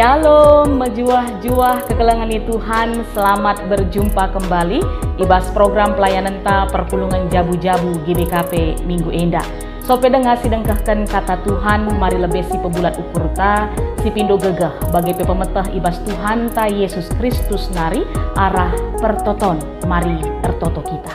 Shalom, mejuah-juah kekelangan Tuhan, selamat berjumpa kembali. Ibas program pelayanan ta perpulungan jabu-jabu GBKP Minggu Endah Sope dengar dengkahkan kata Tuhan, mari lebih si pebulat ukur ta, si pindo gegah. Bagi pemetah ibas Tuhan ta Yesus Kristus nari arah pertoton, mari tertoto kita.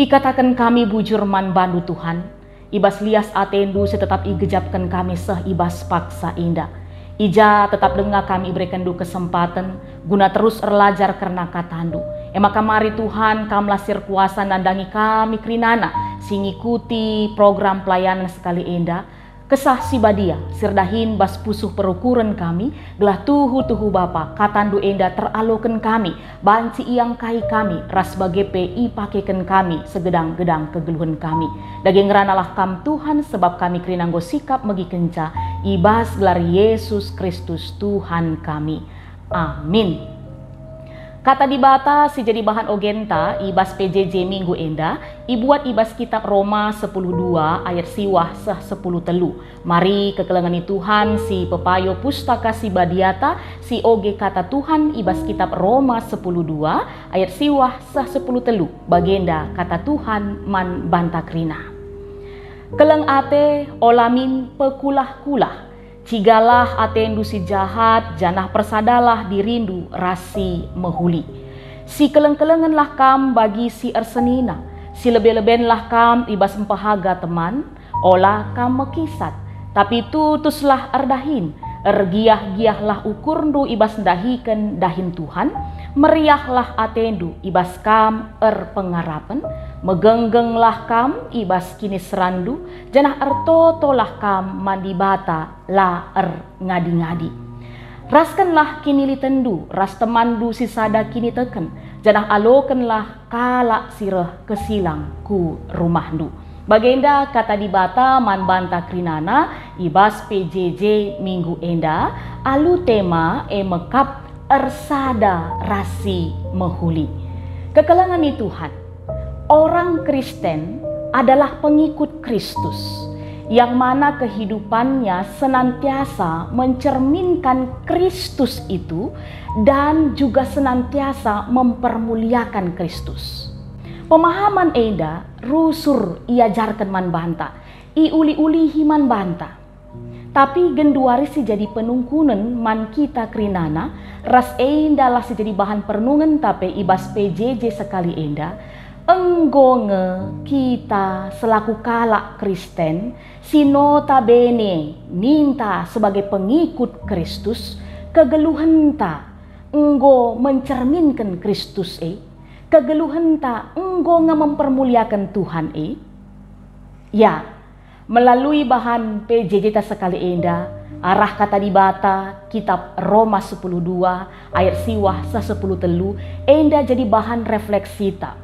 Ikatakan kami bujur man bandu Tuhan, ibas lias atendu setetap igejapkan kami seh ibas paksa indah Ija tetap dengar kami berikan du kesempatan. Guna terus erlajar karena katandu. Emaka mari Tuhan kamlah sir kuasa nandangi kami krinana singikuti program pelayanan sekali endah Kesah si badia, sirdahin bas pusuh perukuran kami, gelah tuhu tuhu bapa, katandu enda teraloken kami, banci iang kai kami, ras bagepe i pakeken kami, segedang-gedang kegeluhan kami. Daging ranalah kam Tuhan, sebab kami kerinanggo sikap megi kenca, ibas gelar Yesus Kristus Tuhan kami. Amin. Kata di bata si jadi bahan ogenta ibas PJJ minggu enda ibuat ibas kitab Roma 10.2 ayat siwah sah 10 telu. Mari kekelengan Tuhan si pepayo pustaka si badiata si oge kata Tuhan ibas kitab Roma 10.2 ayat siwah sah 10 telu. Bagenda kata Tuhan man bantakrina. Keleng ate olamin pekulah-kulah Cigalah atendu si jahat, janah persadalah dirindu rasi mehuli. Si keleng-kelengan kam bagi si ersenina, si lebe-leben kam ibas empahaga teman, olah kam mekisat. Tapi tutuslah erdahin, ergiah-giahlah ukurndu ibas dahikan dahin Tuhan, meriahlah atendu ibas kam erpengarapan, megenggenglah kam ibas kini serandu janah ertotolah kam mandi bata la er ngadi-ngadi. Raskanlah kini litendu ras temandu sisada kini teken janah alokenlah kala sireh kesilang ku rumahdu Bagenda kata di bata man banta krinana ibas PJJ minggu enda alu tema e mekap ersada rasi mehuli. Kekelangan Tuhan orang Kristen adalah pengikut Kristus yang mana kehidupannya senantiasa mencerminkan Kristus itu dan juga senantiasa mempermuliakan Kristus. Pemahaman Eda rusur iajarkan man banta, iuli-uli himan banta. Tapi genduari si jadi penungkunan man kita krinana, ras enda lah si jadi bahan pernungan tapi ibas PJJ sekali enda, enggonge kita selaku kalak Kristen si notabene minta sebagai pengikut Kristus kegeluhan ta enggo mencerminkan Kristus e kegeluhan ta enggo nge mempermuliakan Tuhan e ya melalui bahan PJJ ta sekali enda arah kata di bata kitab Roma 10.2 ayat siwah sa 10 telu. Enda jadi bahan refleksi tak?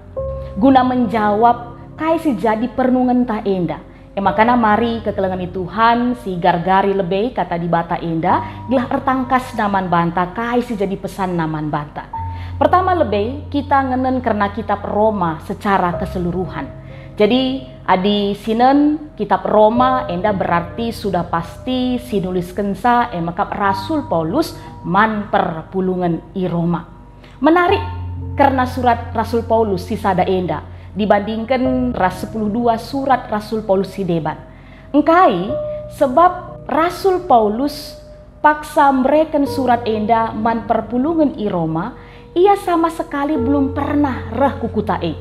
Guna menjawab kai si jadi pernungan ta enda. E makana mari kekelengan Tuhan si gargari lebih kata di bata enda gelah ertangkas naman banta kai si jadi pesan naman banta. Pertama lebih kita ngenen karena kitab Roma secara keseluruhan. Jadi adi sinen kitab Roma enda berarti sudah pasti sinulis kensa emakap Rasul Paulus man perpulungan i Roma. Menarik karena surat Rasul Paulus si Sada enda dibandingkan ras 12 surat Rasul Paulus si debat. Engkai sebab Rasul Paulus paksa mereka surat enda man perpulungan i Roma ia sama sekali belum pernah reh kukutae.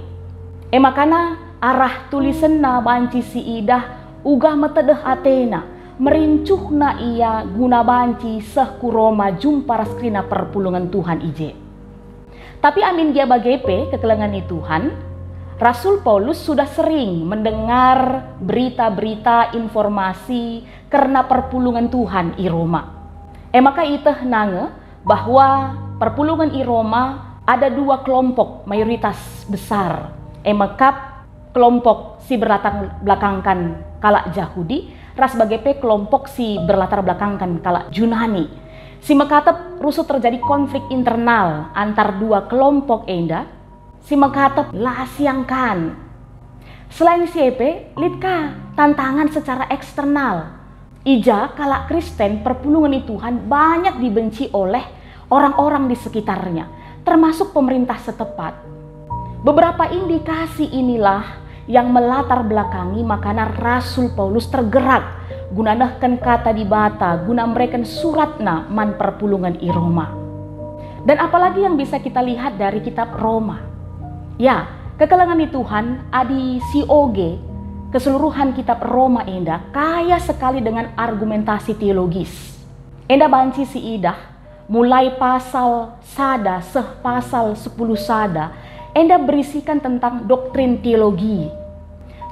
E makana arah tulisan na banci si idah ugah metedeh Athena merincuhna ia guna banci seh ku Roma jumpa raskrina perpulungan Tuhan ije. Tapi amin dia bagepe kekelengan Tuhan, Rasul Paulus sudah sering mendengar berita-berita informasi karena perpulungan Tuhan i Roma. Eh maka nange bahwa perpulungan Roma ada dua kelompok mayoritas besar. Eh maka kelompok si berlatar belakangkan kalak Yahudi, ras bagepe kelompok si berlatar belakangkan kalak Yunani. Si Mekatep rusuk terjadi konflik internal antar dua kelompok enda. Si Mekatep lah siangkan. Selain si EP, litka tantangan secara eksternal. Ija kala Kristen perpulungan Tuhan banyak dibenci oleh orang-orang di sekitarnya, termasuk pemerintah setempat. Beberapa indikasi inilah yang melatar belakangi makanan Rasul Paulus tergerak gunanahkan kata di bata guna mereka suratna man perpulungan i Roma. Dan apalagi yang bisa kita lihat dari kitab Roma. Ya, kekelangan di Tuhan adi si oge keseluruhan kitab Roma Enda kaya sekali dengan argumentasi teologis. Enda banci si idah mulai pasal sada seh pasal 10 sada Enda berisikan tentang doktrin teologi.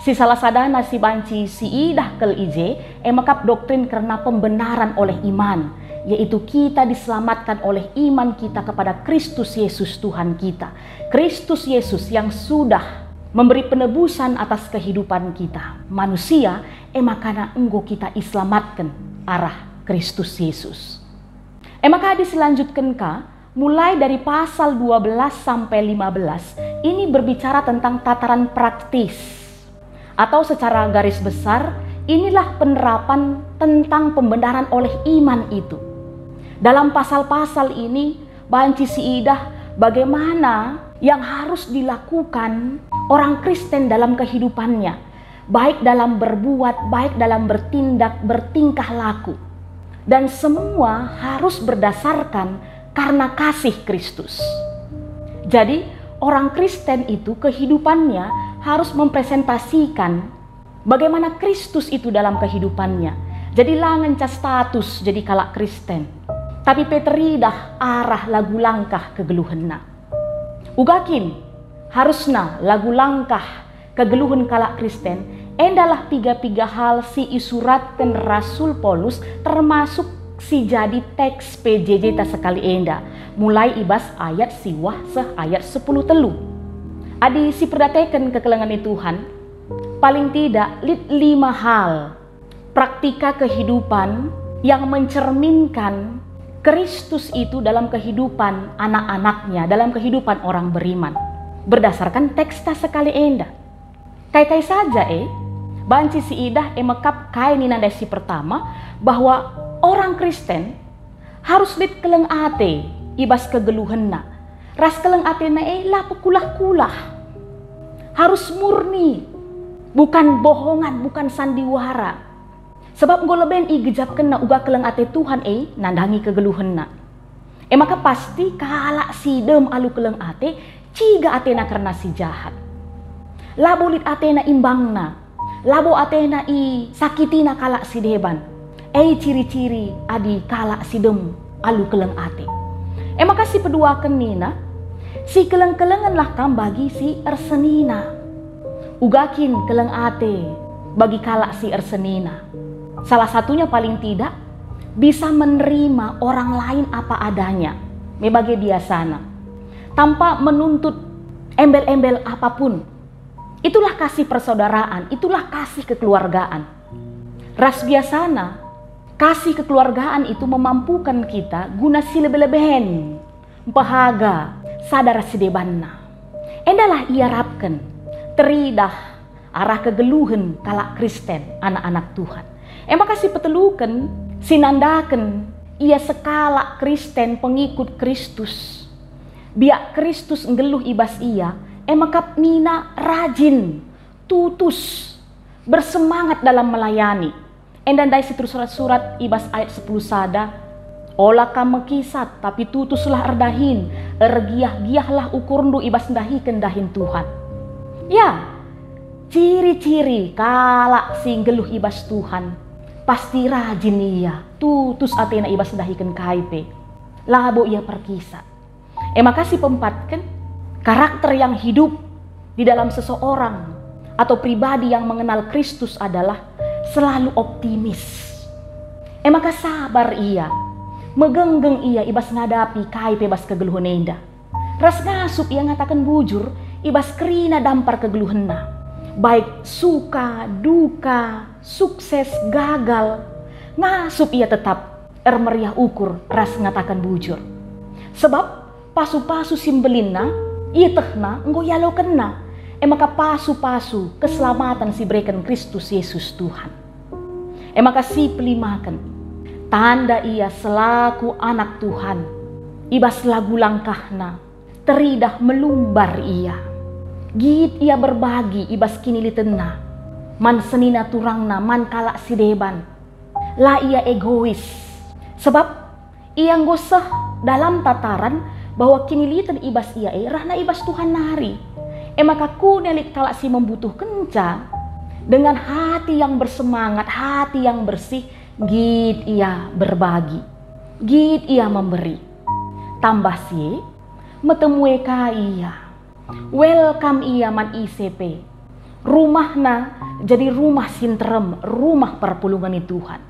Si salah sadana si banci si idah kel ije emakap doktrin karena pembenaran oleh iman yaitu kita diselamatkan oleh iman kita kepada Kristus Yesus Tuhan kita. Kristus Yesus yang sudah memberi penebusan atas kehidupan kita. Manusia, emakana enggo kita islamatkan arah Kristus Yesus. Eh, diselanjutkan ka, mulai dari pasal 12 sampai 15, ini berbicara tentang tataran praktis. Atau secara garis besar, inilah penerapan tentang pembenaran oleh iman itu. Dalam pasal-pasal ini, Banci Siidah bagaimana yang harus dilakukan orang Kristen dalam kehidupannya, baik dalam berbuat, baik dalam bertindak, bertingkah laku, dan semua harus berdasarkan karena kasih Kristus. Jadi, orang Kristen itu kehidupannya harus mempresentasikan bagaimana Kristus itu dalam kehidupannya. Jadi langen status jadi kalak Kristen. Tapi Peteridah arah lagu langkah kegeluhenna. Ugakin, harusna lagu langkah kegeluhan kalak Kristen endalah tiga-tiga hal si isuratkan Rasul Paulus termasuk si jadi teks PJJ tak sekali enda. Mulai ibas ayat siwah seh ayat 10 telu. Adi si perdateken kekelengan Tuhan. Paling tidak lit lima hal. Praktika kehidupan yang mencerminkan Kristus itu dalam kehidupan anak-anaknya, dalam kehidupan orang beriman. Berdasarkan teks tak sekali enda. Kai-kai saja eh, banci si idah emekap kai ninandai si pertama bahwa orang Kristen harus dit keleng ate ibas kegeluhenna. Ras keleng ate na eh lah pekulah-kulah. Harus murni, bukan bohongan, bukan sandiwara Sebab engkau leben i gejap kena uga keleng ate Tuhan eh nandangi kegeluhan na. Eh maka pasti kala si dem alu keleng ate ciga atena karena si jahat. Labo lit atena imbang na. Labo atena i sakitina kala si deban. Eh ciri-ciri adi kala si dem alu keleng ate. Maka si pedua kenina si keleng-kelengan lah kam bagi si ersenina. Ugakin keleng ate bagi kala si ersenina Salah satunya paling tidak bisa menerima orang lain apa adanya, mebagai biasana, tanpa menuntut embel-embel apa pun. Itulah kasih persaudaraan, itulah kasih kekeluargaan. Ras biasana, kasih kekeluargaan itu memampukan kita guna si lebih-lebihan, bahaga, sadar sedebanna. Endalah ia rapkan, teridah arah kegeluhan kalak Kristen, anak-anak Tuhan Emang kasih petelukan, sinandakan, ia sekala Kristen pengikut Kristus. Biak Kristus ngeluh ibas ia, emang kap nina rajin, tutus, bersemangat dalam melayani. Endan dari situ surat-surat ibas ayat 10 sada, Olah kamu kisat tapi tutuslah erdahin, ergiah-giahlah ukurndu ibas dahi kendahin Tuhan. Ya, ciri-ciri kalak singgeluh ibas Tuhan pasti rajin ia tutus atena ibas dahikan kaipe labo ia perkisa eh makasih pempatkan karakter yang hidup di dalam seseorang atau pribadi yang mengenal Kristus adalah selalu optimis. Eh maka sabar ia. Megenggeng ia ibas ngadapi kaipe bas kegeluhan enda ras ngasup ia ngatakan bujur ibas kerina dampar kegeluhena baik suka, duka, sukses, gagal, ngasup ia tetap. Ermeriah ukur ras ngatakan bujur. Sebab pasu-pasu simbelina, ia tehna engkau yalo kena, emaka pasu-pasu keselamatan si berikan Kristus Yesus Tuhan. Ema kasih pelimakan. Tanda ia selaku anak Tuhan. Ibas lagu langkahna. Teridah melumbar ia. Git ia berbagi ibas kini litena. Man senina turangna man kalak sideban. La ia egois. Sebab ia ngosah dalam tataran bahwa kini liten ibas ia eh rahna ibas Tuhan nari. Emaka ku nelik kalak si membutuh kenca dengan hati yang bersemangat, hati yang bersih, git ia berbagi, git ia memberi. Tambah si, metemui ia, welcome ia man ICP. Rumahna jadi rumah sinterem, rumah perpulungan Tuhan.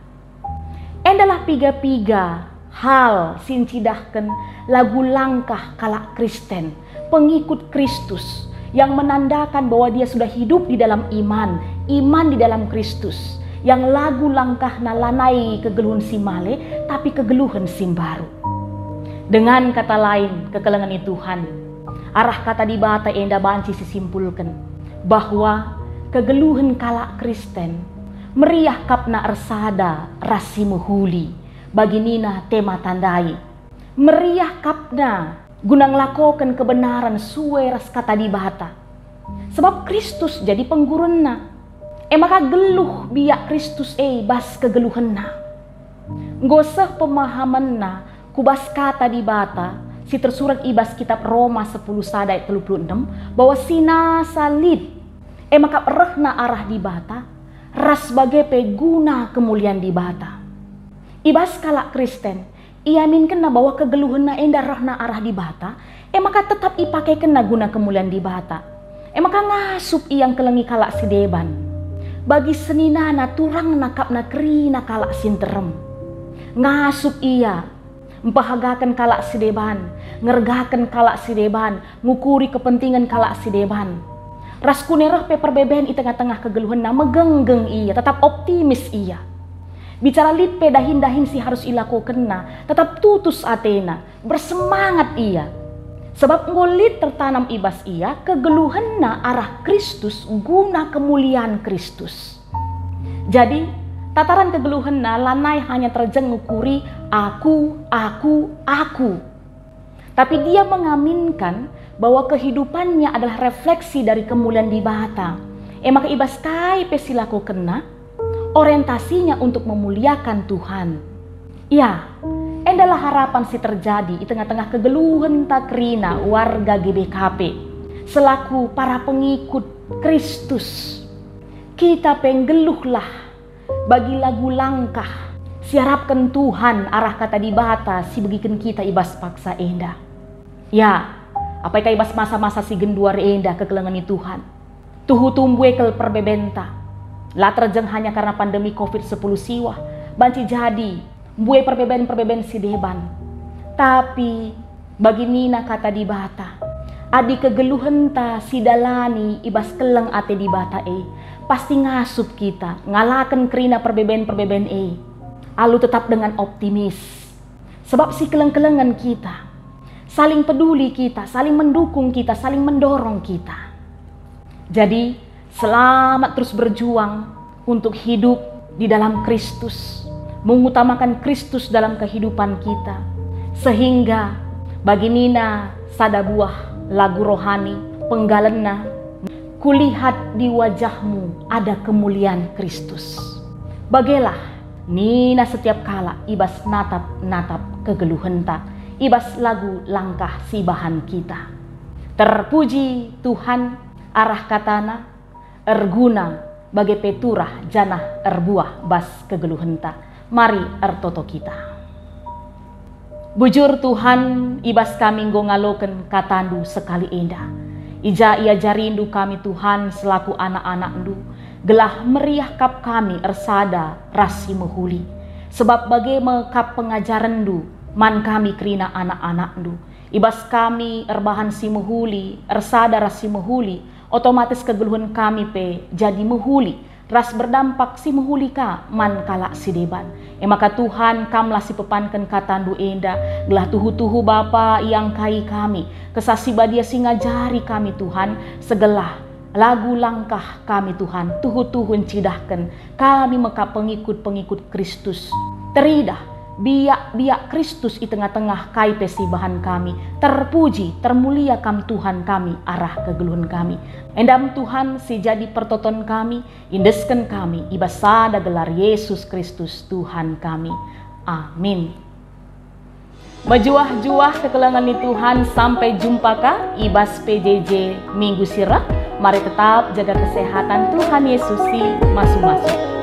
Endalah piga-piga hal sincidahkan lagu langkah kalak Kristen, pengikut Kristus, yang menandakan bahwa dia sudah hidup di dalam iman, iman di dalam Kristus. Yang lagu langkah nalanai kegeluhan si male, tapi kegeluhan sim baru. Dengan kata lain, kekelengan Tuhan. Arah kata di bata enda banci sisimpulkan bahwa kegeluhan kala Kristen meriah kapna ersada rasimu huli bagi nina tema tandai meriah kapna gunang lakokan kebenaran suwe ras kata di bata. Sebab Kristus jadi pengguruna. E maka geluh biak Kristus e bas kegeluhenna. Ngoseh pemahaman na kubas kata di bata si tersurat ibas kitab Roma 10 sadai 36 bahwa sina salib e maka rehna arah di bata ras bagai peguna kemuliaan di bata. Ibas kalak Kristen ia min kena bahwa kegeluhan na enda rahna arah di bata, eh maka tetap ipakai kena guna kemuliaan di bata. Eh maka ngasup iyang kelengi kalak si deban. Bagi senina na turang nakap na keri na kalak sinterem. Ngasup ia, empahagakan kalak si deban, ngergakan kalak si deban, ngukuri kepentingan kalak si deban. Raskunerah pe perbeben i tengah-tengah kegeluhan na megenggeng ia, tetap optimis ia Bicara lipe dahin-dahin si harus ilaku kena, tetap tutus Athena, bersemangat ia. Sebab ngolit tertanam ibas ia, kegeluhan na arah Kristus guna kemuliaan Kristus. Jadi, tataran kegeluhan na lanai hanya terjengukuri aku, aku, aku. Tapi dia mengaminkan bahwa kehidupannya adalah refleksi dari kemuliaan di bata. Maka ibas kai pesilaku kena, orientasinya untuk memuliakan Tuhan. Ya, endalah harapan si terjadi di tengah-tengah kegeluhan takrina warga GBKP selaku para pengikut Kristus. Kita penggeluhlah bagi lagu langkah siarapkan Tuhan arah kata di bata si begiken kita ibas paksa endah. Ya, apakah ibas masa-masa si genduar endah kekelengan Tuhan. Tuhu tumbuh kel perbebenta lah terjeng hanya karena pandemi COVID-10 siwah. Banci jadi, buai perbeben-perbeben si deban. Tapi bagi Nina kata di bata, adi kegeluhan ta si dalani ibas keleng ate di bata e, pasti ngasup kita, ngalakan kerina perbeben-perbeben e. Alu tetap dengan optimis. Sebab si keleng-kelengan kita, saling peduli kita, saling mendukung kita, saling mendorong kita. Jadi Selamat terus berjuang untuk hidup di dalam Kristus, mengutamakan Kristus dalam kehidupan kita, sehingga bagi Nina sada buah lagu rohani penggalena kulihat di wajahmu ada kemuliaan Kristus. Bagelah Nina setiap kala ibas natap-natap kegeluhenta, ibas lagu langkah si bahan kita. Terpuji Tuhan arah katana erguna bagi peturah janah erbuah bas kegeluhenta. Mari ertoto kita. Bujur Tuhan ibas kami ngaloken katandu sekali indah. Ija ia jarindu kami Tuhan selaku anak-anak ndu. Gelah meriah kap kami ersada rasi mehuli. Sebab bagai mekap pengajaran du man kami kerina anak-anak ndu. Ibas kami erbahan si mehuli, ersada rasi mehuli, otomatis kegeluhan kami pe jadi menghuli. Ras berdampak si menghuli ka man kalak si deban. E maka Tuhan kamlah si pepankan katandu enda. Gelah tuhu-tuhu Bapa yang kai kami. Kesasi badia singa jari kami Tuhan. Segelah lagu langkah kami Tuhan, tuhu-tuhun cidahkan kami meka pengikut-pengikut Kristus. Teridah biak-biak Kristus di tengah-tengah kai bahan kami. Terpuji, termulia kam Tuhan kami, arah kegeluhan kami. Endam Tuhan si jadi pertoton kami, indeskan kami, ibasada gelar Yesus Kristus Tuhan kami. Amin. Mejuah-juah kekelangan Tuhan sampai jumpa kah ibas PJJ minggu sirah. Mari tetap jaga kesehatan Tuhan Yesus si masuk-masuk.